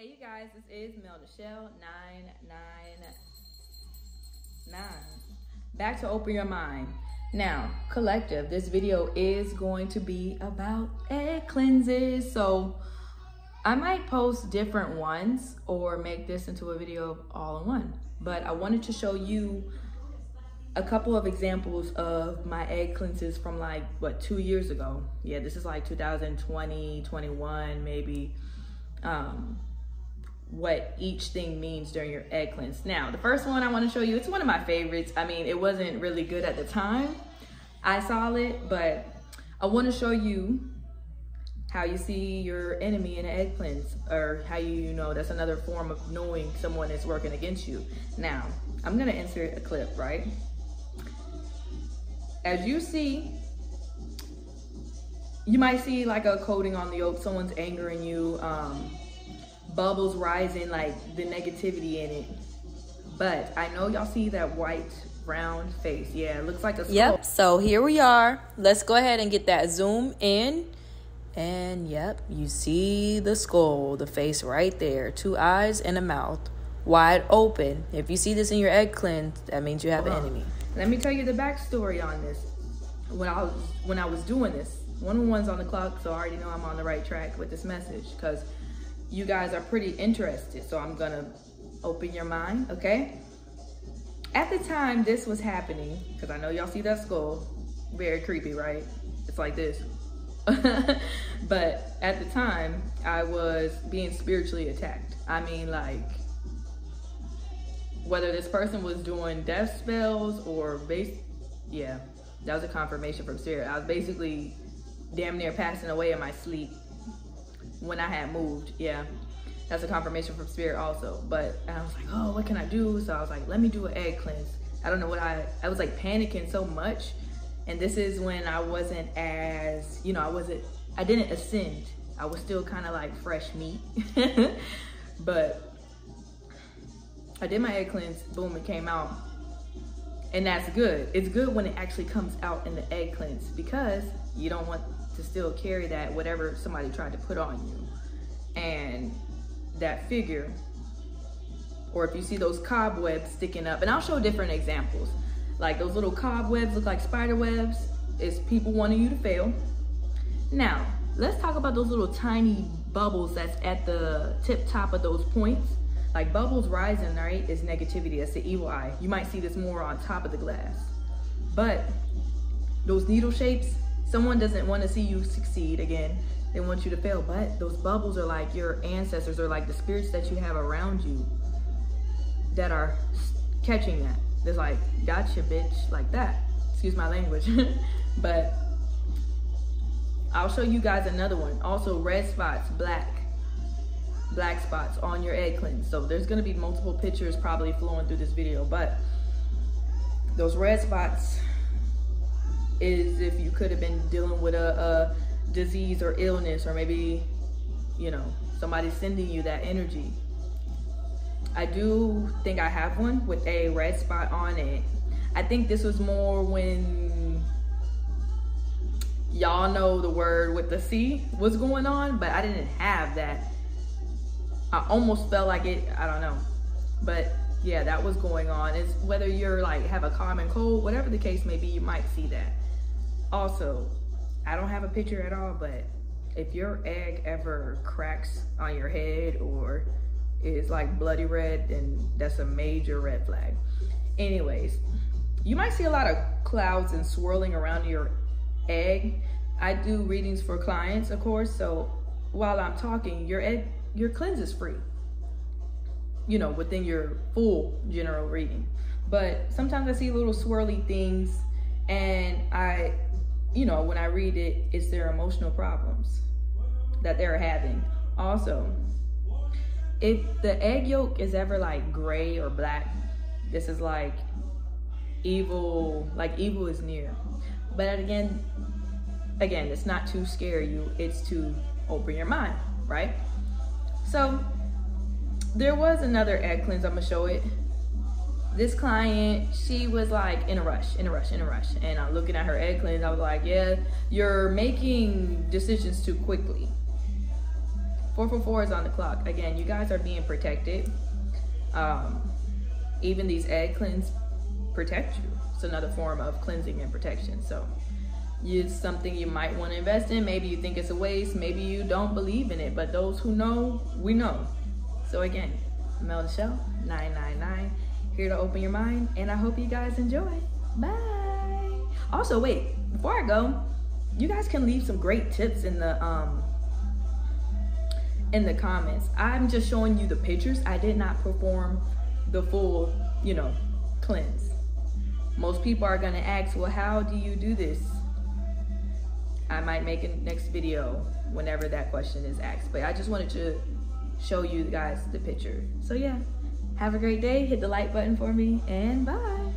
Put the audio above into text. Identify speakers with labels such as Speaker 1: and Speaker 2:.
Speaker 1: Hey you guys, this is MelNichele 999. Back to open your mind. Now, collective, this video is going to be about egg cleanses. So I might post different ones or make this into a video all in one. But I wanted to show you a couple of examples of my egg cleanses from like, what, two years ago. Yeah, this is like 2020, 21, maybe. Um, what each thing means during your egg cleanse. Now, the first one I want to show you, it's one of my favorites. I mean, it wasn't really good at the time I saw it, but I want to show you how you see your enemy in an egg cleanse or how you, you know that's another form of knowing someone is working against you. Now, I'm going to insert a clip, right? As you see, you might see like a coating on the yolk, someone's angering you, um, bubbles rising, like the negativity in it. But I know y'all see that white round face. Yeah, it looks like a skull.
Speaker 2: Yep, so here we are. Let's go ahead and get that zoom in. And yep, you see the skull, the face right there, two eyes and a mouth wide open. If you see this in your egg cleanse, that means you have an enemy.
Speaker 1: Let me tell you the backstory on this. When I was when I was doing this, one on one's on the clock, so I already know I'm on the right track with this message because you guys are pretty interested. So I'm gonna open your mind, okay? At the time this was happening, because I know y'all see that skull, very creepy, right? It's like this. but at the time, I was being spiritually attacked. I mean, like, whether this person was doing death spells or base, yeah, that was a confirmation from spirit. I was basically damn near passing away in my sleep when I had moved. Yeah, that's a confirmation from spirit also. But I was like, oh, what can I do? So I was like, let me do an egg cleanse. I don't know what I, I was like panicking so much. And this is when I wasn't as, you know, I wasn't, I didn't ascend. I was still kind of like fresh meat. but I did my egg cleanse, boom, it came out. And that's good. It's good when it actually comes out in the egg cleanse because you don't want to still carry that whatever somebody tried to put on you. And that figure, or if you see those cobwebs sticking up, and I'll show different examples. Like those little cobwebs look like spider webs, is people wanting you to fail. Now, let's talk about those little tiny bubbles that's at the tip top of those points. Like bubbles rising, right, is negativity, that's the evil eye. You might see this more on top of the glass. But those needle shapes, Someone doesn't want to see you succeed again. They want you to fail. But those bubbles are like your ancestors or like the spirits that you have around you that are catching that. It's like, gotcha, bitch, like that. Excuse my language. but I'll show you guys another one. Also, red spots, black, black spots on your egg cleanse. So there's gonna be multiple pictures probably flowing through this video, but those red spots is if you could have been dealing with a, a disease or illness or maybe, you know, somebody sending you that energy. I do think I have one with a red spot on it. I think this was more when y'all know the word with the C was going on, but I didn't have that. I almost felt like it, I don't know. But yeah, that was going on. Is whether you're like have a common cold, whatever the case may be, you might see that. Also, I don't have a picture at all, but if your egg ever cracks on your head or is like bloody red, then that's a major red flag. Anyways, you might see a lot of clouds and swirling around your egg. I do readings for clients, of course, so while I'm talking, your egg, your cleanse is free. You know, within your full general reading. But sometimes I see little swirly things and I you know, when I read it, it's their emotional problems that they're having. Also, if the egg yolk is ever like gray or black, this is like evil, like evil is near. But again, again, it's not to scare you, it's to open your mind, right? So there was another egg cleanse, I'm gonna show it this client, she was like in a rush, in a rush, in a rush. And I'm looking at her egg cleanse, I was like, yeah, you're making decisions too quickly. 444 is on the clock. Again, you guys are being protected. Um, even these egg cleanse protect you. It's another form of cleansing and protection. So it's something you might want to invest in. Maybe you think it's a waste. Maybe you don't believe in it. But those who know, we know. So again, Mel Shell 999 here to open your mind. And I hope you guys enjoy. Bye. Also, wait, before I go, you guys can leave some great tips in the um in the comments. I'm just showing you the pictures. I did not perform the full, you know, cleanse. Most people are gonna ask, well, how do you do this? I might make a next video whenever that question is asked. But I just wanted to show you guys the picture. So yeah, have a great day. Hit the like button for me and bye.